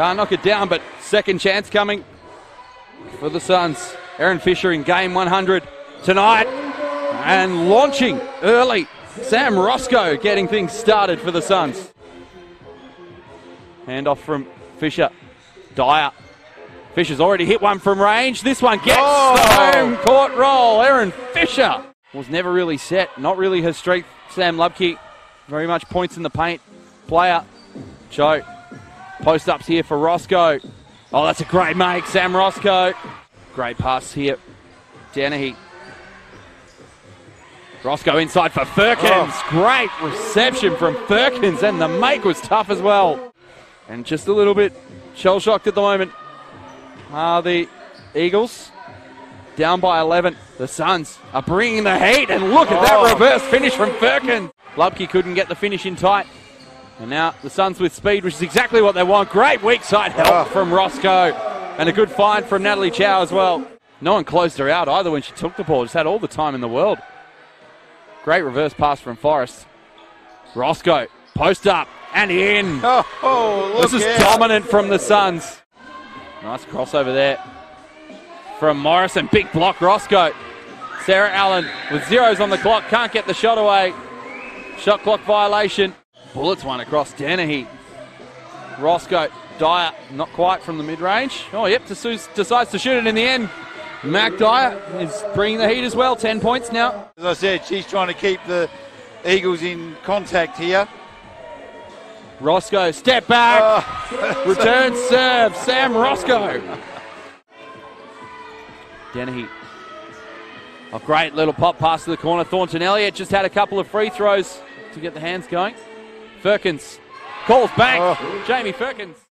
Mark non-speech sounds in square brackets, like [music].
Can't knock it down, but second chance coming for the Suns. Erin Fisher in game 100 tonight and launching early. Sam Roscoe getting things started for the Suns. Hand off from Fisher. Dyer. Fisher's already hit one from range. This one gets Oh. the home court roll. Erin Fisher was never really set. Not really her strength. Sam Lubke very much points in the paint. Player. Joe. Post ups here for Roscoe. Oh, that's a great make. Sam Roscoe. Great pass here. Dennehy. Roscoe inside for Firkins. Oh. Great reception from Firkins, and the make was tough as well. And just a little bit shell shocked at the moment are the Eagles. Down by 11. The Suns are bringing the heat, and look at that Oh. reverse finish from Firkins. Lubke couldn't get the finish in tight. And now the Suns with speed, which is exactly what they want. Great weak side help Oh. from Roscoe. And a good find from Natalie Chow as well. No one closed her out either when she took the ball. Just had all the time in the world. Great reverse pass from Forrest. Roscoe, post up and in. [laughs] Oh, oh This is out. dominant from the Suns. Nice crossover there from Morrison. Big block, Roscoe. Sarah Allen with zeros on the clock. Can't get the shot away. Shot clock violation. Bullets one across Dennehy. Roscoe. Dyer, not quite from the mid range. Oh, yep, decides decides to shoot it in the end. Mac Dyer is bringing the heat as well. 10 points now. As I said, she's trying to keep the Eagles in contact here. Roscoe, step back. Oh, [laughs] Return serve, Sam Roscoe. Dennehy. A great little pop pass to the corner. Thornton Elliott just had a couple of free throws to get the hands going. Firkins calls back. Oh. Jamie Firkins.